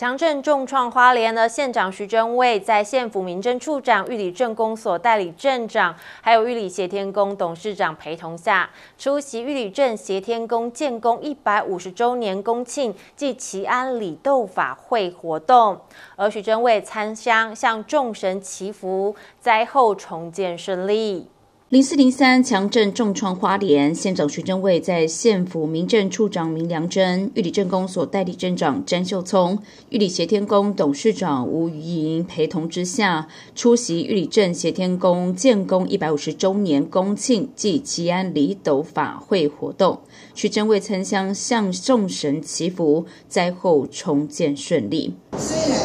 强震重创花莲的县长徐祯卫，在县府民政处长玉里镇公所代理镇长，还有玉里协天宫董事长陪同下，出席玉里镇协天宫建工一百五十周年公庆暨祈安礼斗法会活动。而徐祯卫参香向众神祈福，灾后重建顺利。零四零三强震重创花莲，县长徐正卫在县府民政处长明良珍、玉里镇公所代理镇长詹秀聪、玉里协天宫董事长吴余莹陪同之下，出席玉里镇协天宫建工一百五十周年公庆暨祈安礼斗法会活动。徐正卫参香向众神祈福，灾后重建顺利。虽然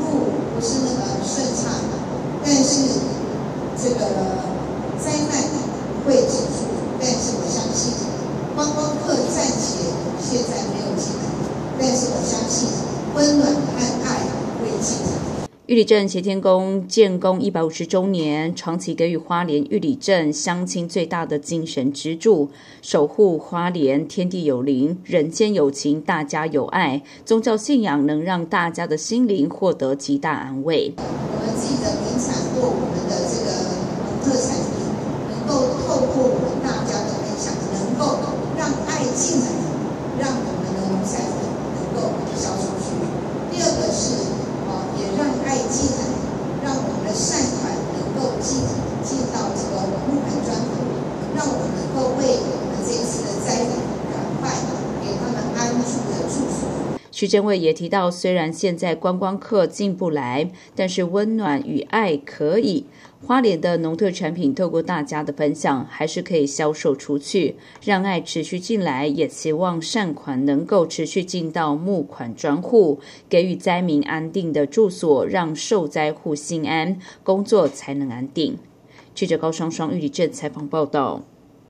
路不是那么顺畅，但是这个。灾难会止住，但是我相信观光客暂且现在没有进来，但是我相信温暖和爱会进来。玉里镇协天宫建工一百五十周年，长期给予花莲玉里镇乡亲最大的精神支柱，守护花莲天地有灵，人间有情，大家有爱。宗教信仰能让大家的心灵获得极大安慰这个特产。透过我们大家的分享，能够让爱进来，让我们的农产品能够销出去。第二个是啊，也让爱进来，让我们的善款能够进进到这个木盘专户，让我们能够为我们这一次的灾民赶快给他们安住的住所。徐正伟也提到，虽然现在观光客进不来，但是温暖与爱可以。花莲的农特产品透过大家的分享，还是可以销售出去，让爱持续进来。也希望善款能够持续进到募款专户，给予灾民安定的住所，让受灾户心安，工作才能安定。记者高双双玉里镇采访报道。